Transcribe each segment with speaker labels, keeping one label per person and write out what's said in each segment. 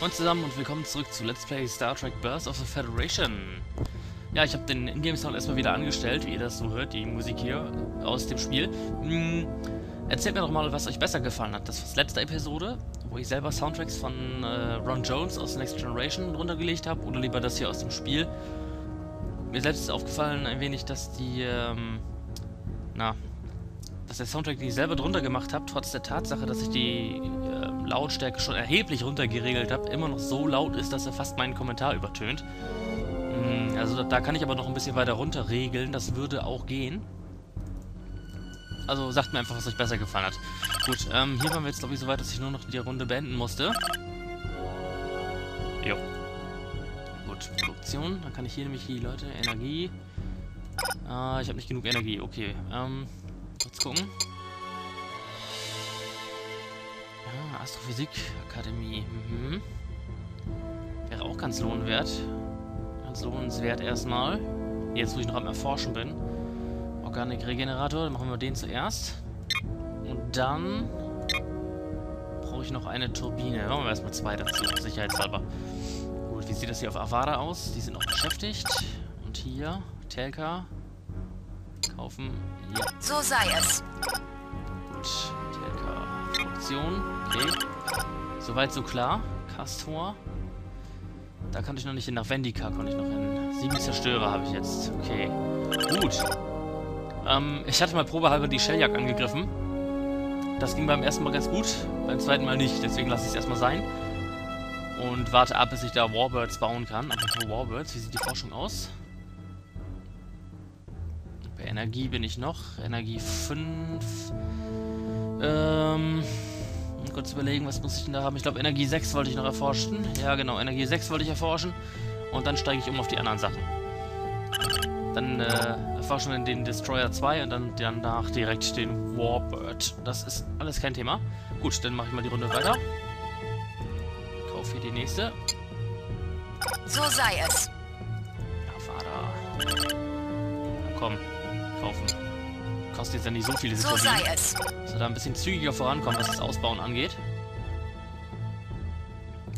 Speaker 1: Moin zusammen und willkommen zurück zu Let's Play Star Trek Birth of the Federation. Ja, ich habe den Ingame-Sound erstmal wieder angestellt, wie ihr das so hört, die Musik hier aus dem Spiel. Hm, erzählt mir doch mal, was euch besser gefallen hat. Das war das letzte Episode, wo ich selber Soundtracks von äh, Ron Jones aus Next Generation runtergelegt habe, oder lieber das hier aus dem Spiel. Mir selbst ist aufgefallen ein wenig, dass die, ähm, na, dass der Soundtrack, den ich selber drunter gemacht habe, trotz der Tatsache, dass ich die Lautstärke schon erheblich runtergeregelt habe, immer noch so laut ist, dass er fast meinen Kommentar übertönt. Mm, also da, kann ich aber noch ein bisschen weiter runter regeln, das würde auch gehen. Also sagt mir einfach, was euch besser gefallen hat. Gut, ähm, hier waren wir jetzt glaube ich so weit, dass ich nur noch die Runde beenden musste. Jo. Gut, Produktion. Dann kann ich hier nämlich die Leute, Energie. Ah, ich habe nicht genug Energie, okay. Ähm, Kurz gucken. Ja, Astrophysik Akademie. Mhm. Wäre auch ganz lohnenswert. Ganz lohnenswert erstmal. Jetzt, wo ich noch am Erforschen bin. Organik-Regenerator, dann machen wir den zuerst. Und dann brauche ich noch eine Turbine. Machen wir erstmal zwei dazu, sicherheitshalber. Gut, wie sieht das hier auf Avada aus? Die sind noch beschäftigt. Und hier, Telka, Kaufen. Ja.
Speaker 2: So sei es.
Speaker 1: Gut. Funktion. Okay. Soweit so klar. Castor. Da kann ich noch nicht hin. Nach Vendika konnte ich noch hin. Sieben Zerstörer habe ich jetzt. Okay. Gut. Ähm, ich hatte mal probehalber die Shelljagd angegriffen. Das ging beim ersten Mal ganz gut. Beim zweiten Mal nicht. Deswegen lasse ich es erstmal sein. Und warte ab, bis ich da Warbirds bauen kann. Apropos Warbirds. Wie sieht die Forschung aus? Bei Energie bin ich noch. Energie 5. Ähm. Kurz überlegen, was muss ich denn da haben? Ich glaube, Energie 6 wollte ich noch erforschen. Ja, genau, Energie 6 wollte ich erforschen. Und dann steige ich um auf die anderen Sachen. Dann äh, erforschen wir den Destroyer 2 und dann danach direkt den Warbird. Das ist alles kein Thema. Gut, dann mache ich mal die Runde weiter. Kauf hier die nächste.
Speaker 2: So sei es.
Speaker 1: Ja, Vater. Na komm kaufen. Kostet jetzt ja nicht so viele
Speaker 2: So sei es.
Speaker 1: Dass wir da ein bisschen zügiger vorankommen, was das Ausbauen angeht.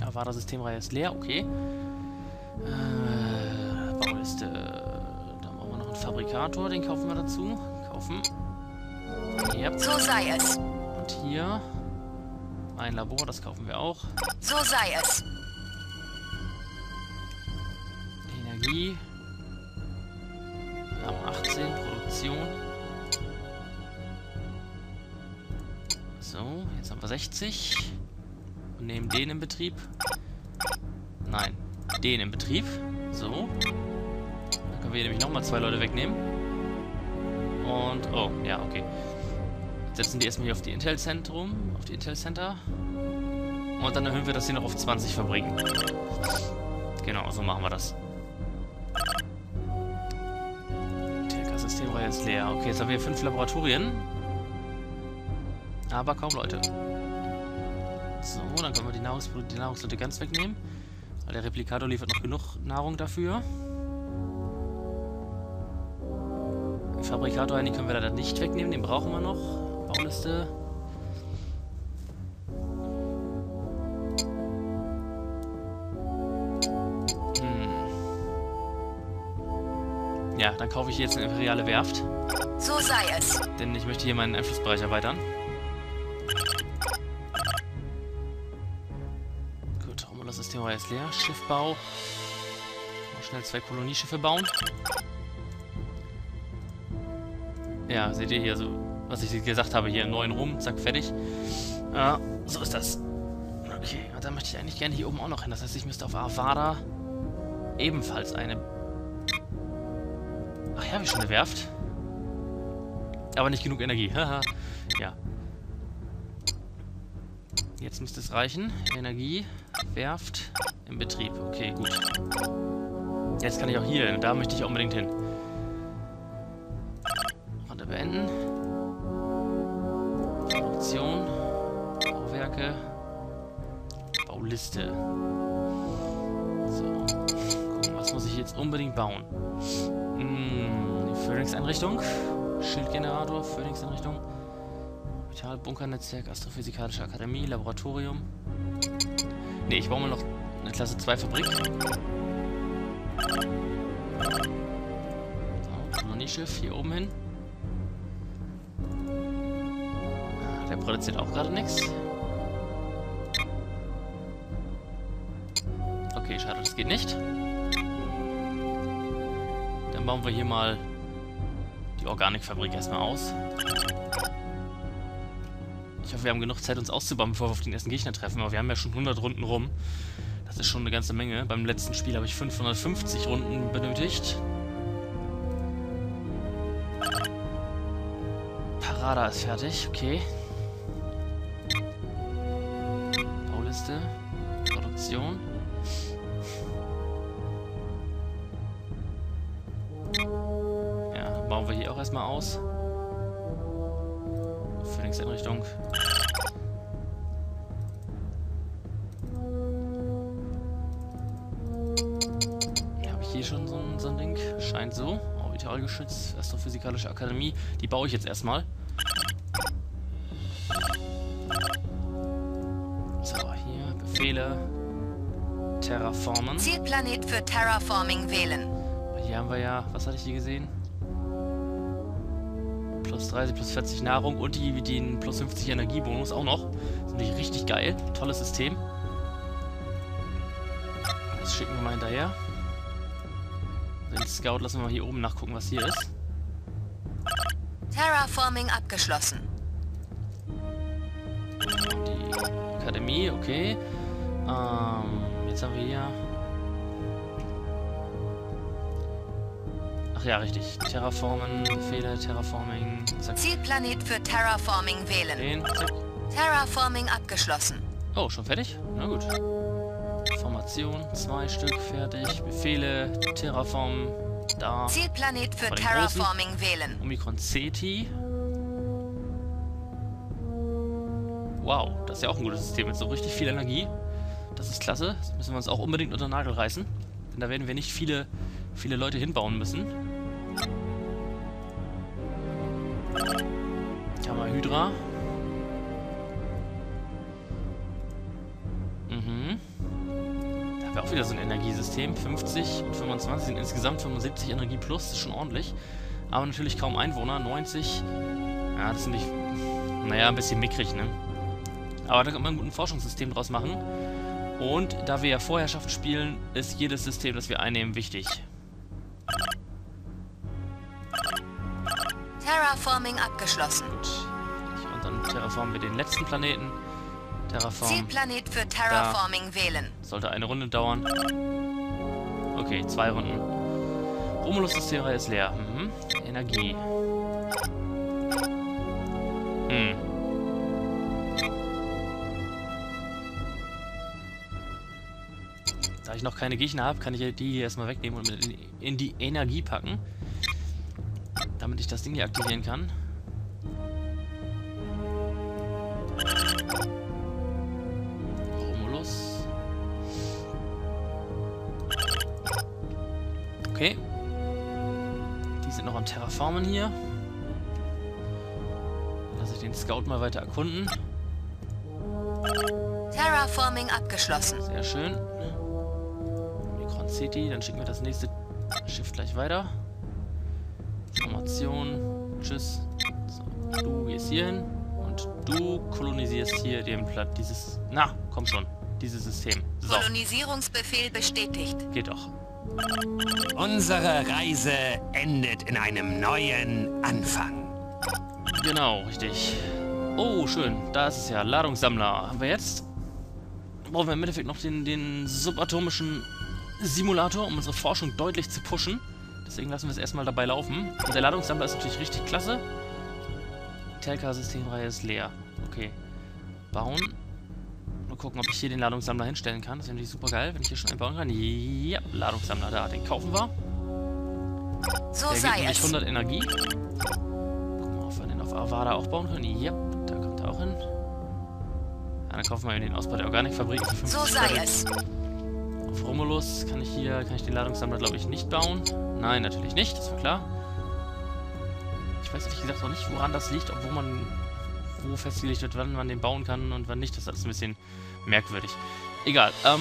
Speaker 1: Ja, war das Systemreihe ist leer, okay. Äh, Bauliste. Da machen wir noch einen Fabrikator, den kaufen wir dazu. Kaufen. Yep.
Speaker 2: So sei es.
Speaker 1: Und hier ein Labor, das kaufen wir auch.
Speaker 2: So sei es.
Speaker 1: Energie. Wir haben 18 Produktion. So, jetzt haben wir 60. Und nehmen den in Betrieb. Nein, den in Betrieb. So. Dann können wir nämlich nochmal zwei Leute wegnehmen. Und, oh, ja, okay. Jetzt setzen die erstmal hier auf die Intel-Zentrum, auf die Intel-Center. Und dann erhöhen wir das hier noch auf 20 Fabriken. Genau, so machen wir das. Systemreihe ist leer. Okay, jetzt haben wir fünf Laboratorien. Aber kaum Leute. So, dann können wir die, Nahrungs die Nahrungsleute ganz wegnehmen. Weil der Replikator liefert noch genug Nahrung dafür. Den Fabrikator, den können wir leider nicht wegnehmen. Den brauchen wir noch. Bauliste. Ja, dann kaufe ich jetzt eine imperiale Werft.
Speaker 2: So sei es.
Speaker 1: Denn ich möchte hier meinen Einflussbereich erweitern. War jetzt leer. Schiffbau. Mal schnell zwei Kolonieschiffe bauen. Ja, seht ihr hier so, was ich gesagt habe, hier neun rum, zack, fertig. Ja, so ist das. Okay, dann möchte ich eigentlich gerne hier oben auch noch hin. Das heißt, ich müsste auf Avada ebenfalls eine Ach ja, wie schon eine Werft. Aber nicht genug Energie. Haha. ja. Jetzt müsste es reichen. Energie, Werft, im Betrieb. Okay, gut. Jetzt kann ich auch hier hin. Da möchte ich unbedingt hin. Runde beenden. Produktion. Bauwerke. Bauliste. So. Gucken, was muss ich jetzt unbedingt bauen? Hm, die Phoenix-Einrichtung. Schildgenerator, Ne, ich baue mal noch eine Klasse 2 Fabrik. So, hier oben hin. Ah, der produziert auch gerade nichts. Okay, schade, das geht nicht. Dann bauen wir hier mal die Organikfabrik erstmal aus. Ich hoffe, wir haben genug Zeit, uns auszubauen, bevor wir auf den ersten Gegner treffen. Aber wir haben ja schon 100 Runden rum. Das ist schon eine ganze Menge. Beim letzten Spiel habe ich 550 Runden benötigt. Parada ist fertig, okay. Bauliste. Produktion. Ja, bauen wir hier auch erstmal aus. Phoenix-Einrichtung. Ding? Scheint so. Orbitalgeschütz, Astrophysikalische Akademie. Die baue ich jetzt erstmal. So, hier Befehle. Terraformen.
Speaker 2: Zielplanet für Terraforming wählen.
Speaker 1: Hier haben wir ja, was hatte ich hier gesehen? Plus 30, plus 40 Nahrung und die, den plus 50 Energiebonus auch noch. Das ist natürlich richtig geil. Tolles System. Das schicken wir mal hinterher. Den Scout lassen wir mal hier oben nachgucken, was hier ist.
Speaker 2: Terraforming abgeschlossen.
Speaker 1: Die Akademie, okay. Ähm, jetzt haben wir hier... Ach ja, richtig. Terraformen, Befehle, Terraforming, zack.
Speaker 2: Zielplanet für Terraforming wählen.
Speaker 1: Den.
Speaker 2: Terraforming abgeschlossen.
Speaker 1: Oh, schon fertig? Na gut. Formation, zwei Stück, fertig. Befehle, Terraform, da.
Speaker 2: Zielplanet für Terraforming wählen.
Speaker 1: Omikron Ceti. Wow, das ist ja auch ein gutes System mit so richtig viel Energie. Das ist klasse. Das müssen wir uns auch unbedingt unter den Nagel reißen. Denn da werden wir nicht viele, viele Leute hinbauen müssen. Wir Hydra. Auch wieder so ein Energiesystem. 50 und 25 sind insgesamt 75 Energie plus. Das ist schon ordentlich. Aber natürlich kaum Einwohner. 90. Ja, das ist nicht... Naja, ein bisschen mickrig, ne? Aber da kann man ein gutes Forschungssystem draus machen. Und da wir ja Vorherrschaft spielen, ist jedes System, das wir einnehmen, wichtig.
Speaker 2: Terraforming abgeschlossen.
Speaker 1: Gut. Und dann terraformen wir den letzten Planeten. Terraform
Speaker 2: Zielplanet für Terraforming wählen.
Speaker 1: sollte eine Runde dauern. Okay, zwei Runden. Romulus-Systemreihe ist leer. Mhm. Energie. Hm. Da ich noch keine Gegner habe, kann ich die hier erstmal wegnehmen und in die Energie packen. Damit ich das Ding hier aktivieren kann. Okay. Die sind noch am Terraformen hier. Lass ich den Scout mal weiter erkunden.
Speaker 2: Terraforming abgeschlossen.
Speaker 1: Sehr schön. Micron City, dann schicken wir das nächste Schiff gleich weiter. Formation. Tschüss. So, du gehst hier hin und du kolonisierst hier den Platt dieses. Na, komm schon. Dieses System. So,
Speaker 2: Kolonisierungsbefehl bestätigt.
Speaker 1: geht doch.
Speaker 3: Unsere Reise endet in einem neuen Anfang.
Speaker 1: Genau, richtig. Oh, schön. Da ist es ja. Ladungssammler. Haben wir jetzt? Brauchen wir im Endeffekt noch den, den subatomischen Simulator, um unsere Forschung deutlich zu pushen. Deswegen lassen wir es erstmal dabei laufen. Und der Ladungssammler ist natürlich richtig klasse. Telka-Systemreihe ist leer. Okay. Bauen. Mal gucken, ob ich hier den Ladungssammler hinstellen kann. Das wäre natürlich super geil, wenn ich hier schon einbauen kann. Ja, Ladungssammler da. Den kaufen wir.
Speaker 2: So
Speaker 1: Der
Speaker 2: sei
Speaker 1: nämlich
Speaker 2: es.
Speaker 1: 100 Energie. Gucken wir, ob wir den auf Avada auch bauen können. Ja, da kommt er auch hin. Ja, dann kaufen wir den Ausbau der Organikfabrik. für 50
Speaker 2: So sei
Speaker 1: Credits.
Speaker 2: es.
Speaker 1: Auf Romulus kann ich hier, kann ich den Ladungssammler glaube ich nicht bauen. Nein, natürlich nicht, das war klar. Ich weiß ehrlich gesagt auch nicht, woran das liegt, obwohl man, wo festgelegt wird, wann man den bauen kann und wann nicht. Das ist alles ein bisschen merkwürdig. Egal. Ähm,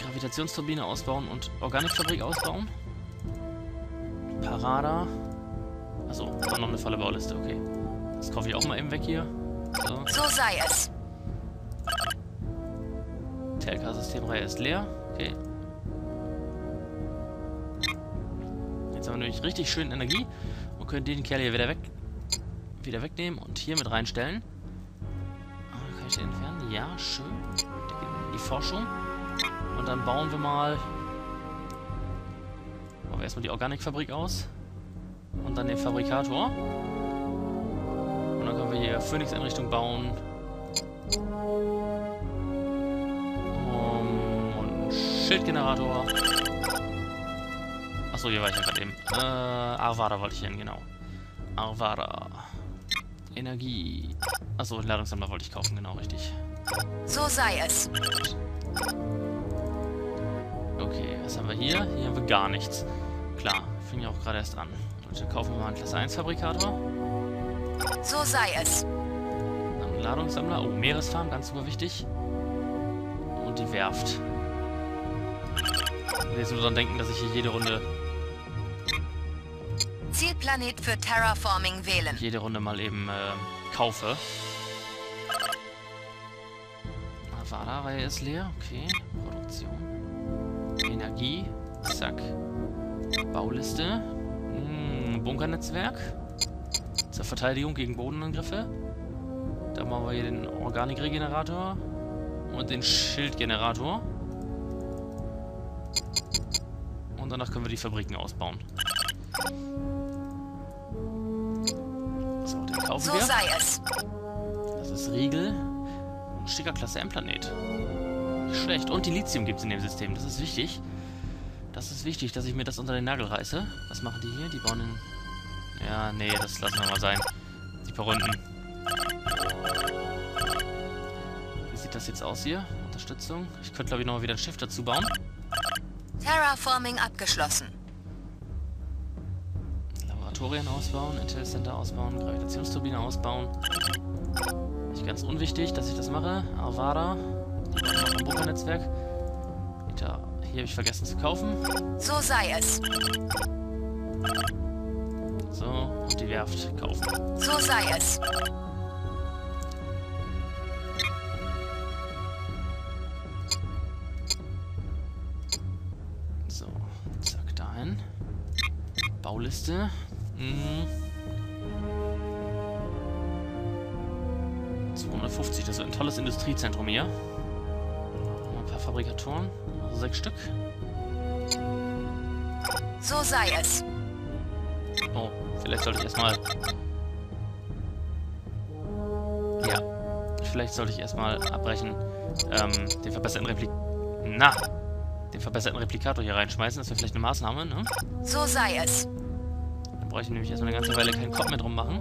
Speaker 1: Gravitationsturbine ausbauen und Organikfabrik ausbauen. Parada. Achso, war noch eine volle Bauliste, okay. Das kaufe ich auch mal eben weg hier. So.
Speaker 2: So sei es.
Speaker 1: TLK-Systemreihe ist leer. Okay. Jetzt haben wir nämlich richtig schön Energie und können den Kerl hier wieder weg wieder wegnehmen und hier mit reinstellen. Ah, kann ich den entfernen? Ja, schön. Der geht in die Forschung. Und dann bauen wir mal... Bauen wir erstmal die Organikfabrik aus. Und dann den Fabrikator. Und dann können wir hier Phoenix-Einrichtung bauen. Und Schildgenerator. Achso, hier war ich ja gerade eben. Äh, Arvada wollte ich hin, genau. Arvada. Energie. Achso, Ladungssammler wollte ich kaufen, genau, richtig.
Speaker 2: So sei es.
Speaker 1: Okay, was haben wir hier? Hier haben wir gar nichts. Klar, fing ja auch gerade erst an. Dann kaufen wir mal einen Klasse 1 Fabrikator.
Speaker 2: So sei es.
Speaker 1: Dann Ladungssammler. Oh, Meeresfarm, ganz super wichtig. Und die Werft. Ich will jetzt nur daran denken, dass ich hier jede Runde,
Speaker 2: Zielplanet für Terraforming wählen.
Speaker 1: jede Runde mal eben äh, kaufe. Avada-Reihe ist leer. Okay. Produktion. Energie. Zack. Bauliste. Hm, Bunkernetzwerk. Zur Verteidigung gegen Bodenangriffe. Da machen wir hier den Organikregenerator. Und den Schildgenerator. Und danach können wir die Fabriken ausbauen. So, den kaufen
Speaker 2: So
Speaker 1: wir.
Speaker 2: sei es.
Speaker 1: Das ist Riegel. Ein schicker Klasse M-Planet. Nicht schlecht. Und die Lithium gibt es in dem System. Das ist wichtig. Das ist wichtig, dass ich mir das unter den Nagel reiße. Was machen die hier? Die bauen in... Ja, nee, das lassen wir mal sein. Die paar Runden. Wie sieht das jetzt aus hier? Unterstützung. Ich könnte, glaube ich, noch mal wieder ein Schiff dazu bauen.
Speaker 2: Terraforming abgeschlossen.
Speaker 1: Laboratorien ausbauen, Intel Center ausbauen, Gravitationsturbine ausbauen. Nicht ganz unwichtig, dass ich das mache. Bunkernetzwerk. Hinter, hier habe ich vergessen zu kaufen.
Speaker 2: So sei es.
Speaker 1: So, und die Werft kaufen.
Speaker 2: So sei es.
Speaker 1: So, zack, dahin. Bauliste. Hm. 250, das ist ein tolles Industriezentrum hier. Ein paar Fabrikatoren, also sechs Stück.
Speaker 2: So sei es.
Speaker 1: Oh, vielleicht sollte ich erstmal. Ja. Vielleicht sollte ich erstmal abbrechen. Ähm, den verbesserten Replik. Na! Den verbesserten Replikator hier reinschmeißen. Das wäre vielleicht eine Maßnahme, ne?
Speaker 2: So sei es.
Speaker 1: Brauche ich nämlich erstmal eine ganze Weile keinen Kopf mehr drum machen.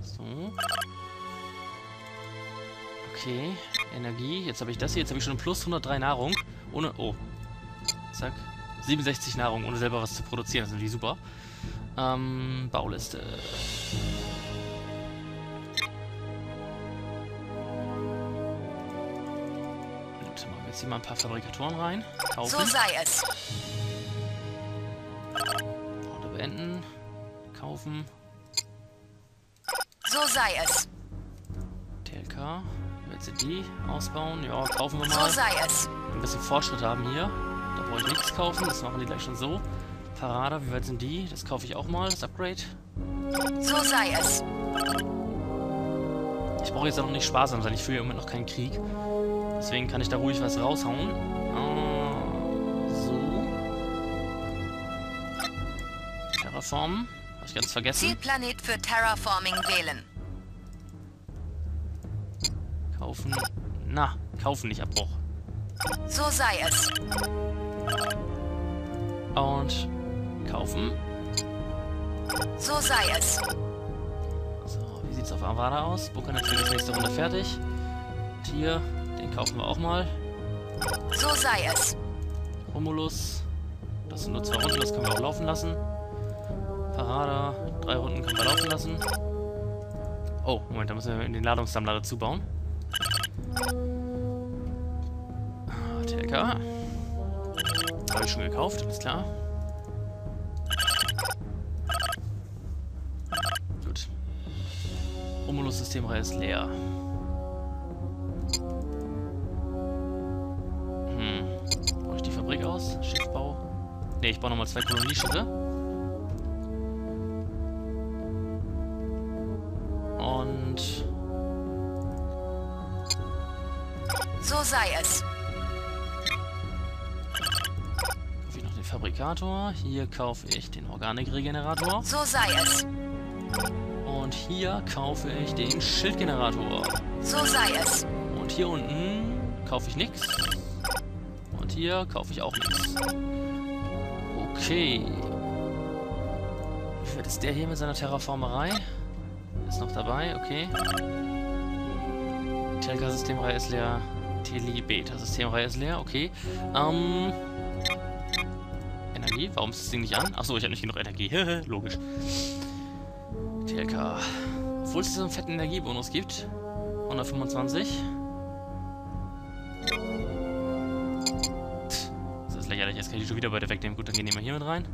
Speaker 1: So. Okay. Energie. Jetzt habe ich das hier. Jetzt habe ich schon plus 103 Nahrung. Ohne. Oh. Zack. 67 Nahrung, ohne selber was zu produzieren. Das ist natürlich super. Ähm, Bauliste. Hier mal ein paar Fabrikatoren rein. Kaufen.
Speaker 2: So sei es.
Speaker 1: Order beenden. Kaufen.
Speaker 2: So sei es.
Speaker 1: TLK. LCD ausbauen. Ja, kaufen wir
Speaker 2: So
Speaker 1: mal.
Speaker 2: sei es.
Speaker 1: ein bisschen Fortschritt haben hier. Da brauche ich nichts kaufen. Das machen die gleich schon so. Parada, wie weit sind die? Das kaufe ich auch mal, das Upgrade.
Speaker 2: So sei es.
Speaker 1: Ich brauche jetzt auch noch nicht sparsam sein. Ich führe im Moment noch keinen Krieg. Deswegen kann ich da ruhig was raushauen. Äh, so. Terraformen. Habe ich ganz vergessen.
Speaker 2: Zielplanet für Terraforming wählen.
Speaker 1: Kaufen. Na, kaufen, nicht Abbruch.
Speaker 2: So sei es.
Speaker 1: Und kaufen.
Speaker 2: So sei es.
Speaker 1: So, wie sieht's auf Avada aus? Bunkernetzwerk ist nächste Runde fertig. Tier, den kaufen wir auch mal.
Speaker 2: So sei es.
Speaker 1: Romulus. Das sind nur zwei Runden, das können wir auch laufen lassen. Parada, drei Runden können wir laufen lassen. Oh, Moment, da müssen wir den Ladungssammler dazu bauen. Ah, TLK. Habe ich schon gekauft, alles klar. Gut. Romulus-Systemreihe ist leer. Ne, ich baue nochmal zwei Kolonieschiffe. Und...
Speaker 2: So sei es.
Speaker 1: Kaufe ich noch den Fabrikator. Hier kaufe ich den Organikregenerator.
Speaker 2: So sei es.
Speaker 1: Und hier kaufe ich den Schildgenerator.
Speaker 2: So sei es.
Speaker 1: Und hier unten kaufe ich nichts. Und hier kaufe ich auch nichts. Okay. Wie weit ist der hier mit seiner Terraformerei? Ist noch dabei, okay. Telka-Systemreihe ist leer. Tele-Beta-Systemreihe ist leer, okay. Ähm... Energie? Warum ist das Ding nicht an? Achso, ich habe nicht genug Energie. Logisch. TLK. Obwohl es so einen fetten Energiebonus gibt. 125. Jetzt kann ich die schon wieder weiter wegnehmen. Gut, dann gehen wir hier mit rein.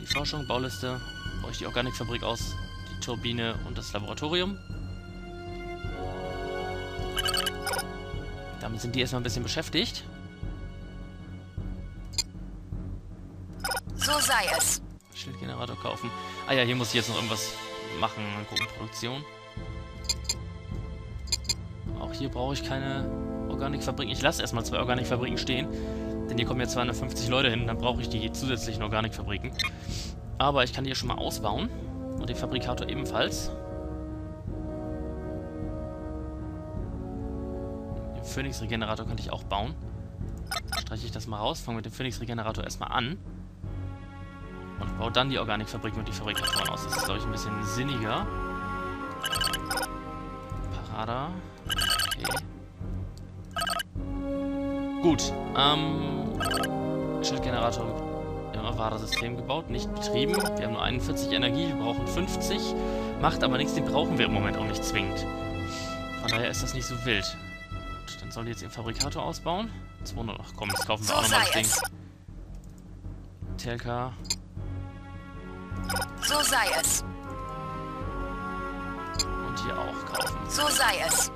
Speaker 1: Die Forschung, Bauliste. Baue ich die Organikfabrik aus. Die Turbine und das Laboratorium. Damit sind die erstmal ein bisschen beschäftigt.
Speaker 2: So sei es.
Speaker 1: Schildgenerator kaufen. Ah ja, hier muss ich jetzt noch irgendwas machen. Mal gucken, Produktion. Auch hier brauche ich keine Organikfabriken. Ich lasse erstmal zwei Organikfabriken stehen. Denn hier kommen jetzt 250 Leute hin. Dann brauche ich die zusätzlichen Organikfabriken. Aber ich kann die hier schon mal ausbauen. Und den Fabrikator ebenfalls. Den Phoenix-Regenerator könnte ich auch bauen. Streiche ich das mal raus. Fange mit dem Phoenix-Regenerator erstmal an. Und baue dann die Organikfabrik und die Fabrikatoren aus. Das ist, glaube ich, ein bisschen sinniger. Parada. Gut. Ähm. Schildgenerator im Avada-System gebaut, nicht betrieben. Wir haben nur 41 Energie, wir brauchen 50. Macht aber nichts, den brauchen wir im Moment auch nicht zwingend. Von daher ist das nicht so wild. Gut, dann soll die jetzt ihren Fabrikator ausbauen. 200, ach komm, das kaufen wir
Speaker 2: So
Speaker 1: auch nochmal das Ding.
Speaker 2: es.
Speaker 1: TLK.
Speaker 2: So sei es.
Speaker 1: Und hier auch kaufen.
Speaker 2: So sei es.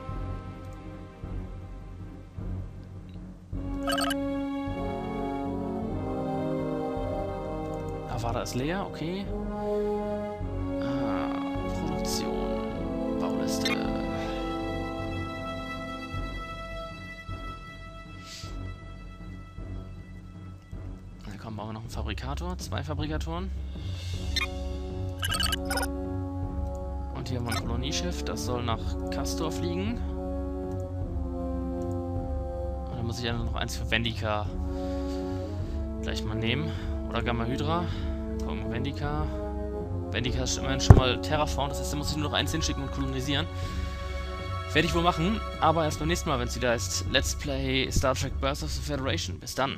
Speaker 1: Avada ist leer, okay. Ah, Produktion, Bauliste. Dann kommen wir noch einen Fabrikator, zwei Fabrikatoren. Und hier haben wir ein Kolonieschiff, das soll nach Castor fliegen. Muss ich ja noch eins für Vendika gleich mal nehmen. Oder Gamma Hydra. Gucken, Vendika. Vendika ist immerhin schon mal Terraform, das heißt, da muss ich nur noch eins hinschicken und kolonisieren. Werde ich wohl machen, aber erst beim nächsten Mal, wenn es wieder heißt Let's Play Star Trek Birth of the Federation. Bis dann.